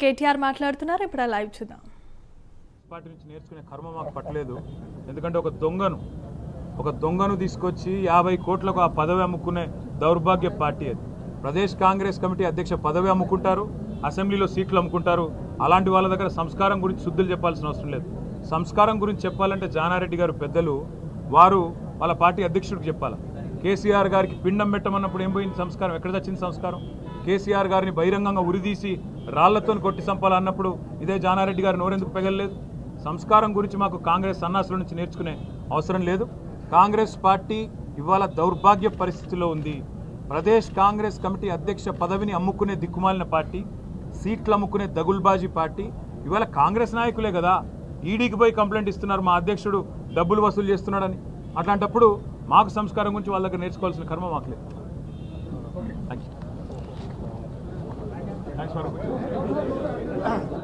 కేటీఆర్ మాట్లాడుతున్నారు. ఇప్పుడు లైవ్ చూద్దాం. పార్టీ నుంచి నేర్చుకునే కర్మ మాకు పట్టలేదు. ఎందుకంటే ఒక దొంగను ఒక దొంగను తీసుకొచ్చి యాభై కోట్లకు ఆ పదవి అమ్ముకునే దౌర్భాగ్య పార్టీ అది. ప్రదేశ్ కాంగ్రెస్ కమిటీ అధ్యక్ష పదవి అమ్ముకుంటారు అసెంబ్లీలో సీట్లు అమ్ముకుంటారు. అలాంటి వాళ్ళ దగ్గర సంస్కారం గురించి శుద్ధులు చెప్పాల్సిన అవసరం లేదు. సంస్కారం గురించి చెప్పాలంటే జానారెడ్డి గారు పెద్దలు వారు వాళ్ళ పార్టీ అధ్యక్షుడికి చెప్పాలి? కేసీఆర్ గారికి పిండం పెట్టమన్నప్పుడు ఏం పోయింది సంస్కారం? ఎక్కడ తెచ్చింది సంస్కారం? కేసీఆర్ గారిని బహిరంగంగా ఉరిదీసి రాళ్ళతో కొట్టి చంపాలన్నప్పుడు ఇదే జానారెడ్డి గారు నోరెందుకు పెగలలేదు? సంస్కారం గురించి మాకు కాంగ్రెస్ సన్నాసుల నుంచి నేర్చుకునే అవసరం లేదు. కాంగ్రెస్ పార్టీ ఇవాళ దౌర్భాగ్య పరిస్థితిలో ఉంది. ప్రదేశ్ కాంగ్రెస్ కమిటీ అధ్యక్ష పదవిని అమ్ముకునే దిక్కుమాలిన పార్టీ సీట్లు అమ్ముకునే దగుల్బాజీ పార్టీ ఇవాళ కాంగ్రెస్ నాయకులే కదా. ఈడీకి పోయి కంప్లైంట్ ఇస్తున్నారు మా అధ్యక్షుడు డబ్బులు వసూలు చేస్తున్నాడని. అట్లాంటప్పుడు మాకు సంస్కారం గురించి వాళ్ళ దగ్గర నేర్చుకోవాల్సిన కర్మ మాకు లేదు. Thank you thanks for